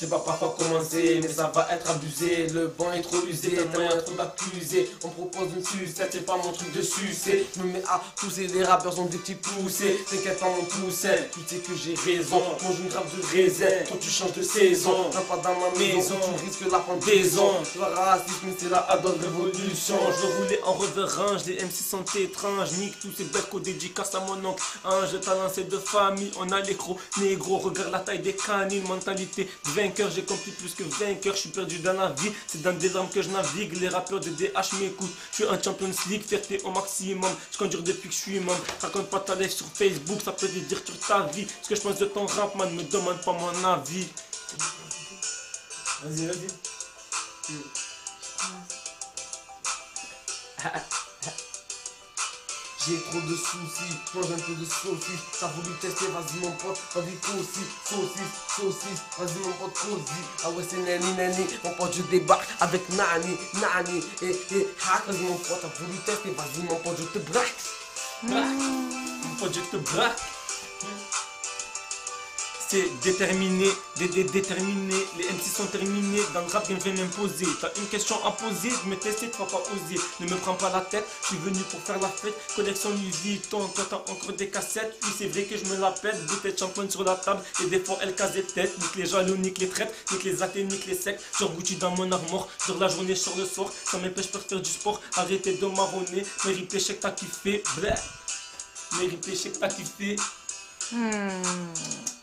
Je sais pas par quoi commencer, mais ça va être abusé. Le banc est trop usé, tellement trop d'accusés. On propose une sucette, c'est pas mon truc de sucer. Je me mets à pousser, les rappeurs ont des petits poussés. T'inquiète pas, mon poussé, tu sais que j'ai raison. Mange une grappe de raisin, toi tu changes de saison. T'as pas dans ma maison, tu risques la pendaison. Le racisme, c'est la adore révolution. Je rouler en reverrange, les MC sont étranges. Nique tous ces bêtes qu'au dédicace à mon oncle. Ange, talent, c'est de famille. On a les gros négro, regarde la taille des canines. Mentalité de vainqueur, j'ai compris plus que vainqueur. Je suis perdu dans la vie, c'est dans des armes que je navigue. Les rappeurs de DH m'écoutent. Je suis un Champions League, fierté au maximum. Je conduis depuis que je suis membre. Raconte pas ta life sur Facebook, ça peut te dire sur ta vie. Ce que je pense de ton rap, man, me demande pas mon avis. Vas-y, vas-y. J'ai trop de soucis, mange un peu de saucisse, ça voulu tester, vas-y mon pote, vas-y aussi, saucisse, saucisse, vas-y mon pote, cosy, ah ouais c'est nani nani, mon pote je débarque avec nani, nani, et et hack, vas-y mon pote, t'as voulu tester, vas-y mon pote, je te braque. Mon pote, je te braque. C'est déterminé, dé dé déterminé. Les MC sont terminés. Dans le rap, game vient m'imposer. T'as une question à poser, je me tester, tu vas pas oser. Ne me prends pas la tête, je suis venu pour faire la fête. Collection Louis Vuitton, toi t'as encore des cassettes. Oui, c'est vrai que je me la pète. Bouteille de champagne sur la table. Et des fois, elle casse des têtes. Nique les jaloux, nique les traites, nique les athées, nique les secs. Sur Gucci dans mon armoire. Sur la journée, sur le soir. Ça m'empêche de faire du sport. Arrêtez de marronner. Mérite péché que t'as kiffé. Bleh. Mérite péché que t'as kiffé. Hmm.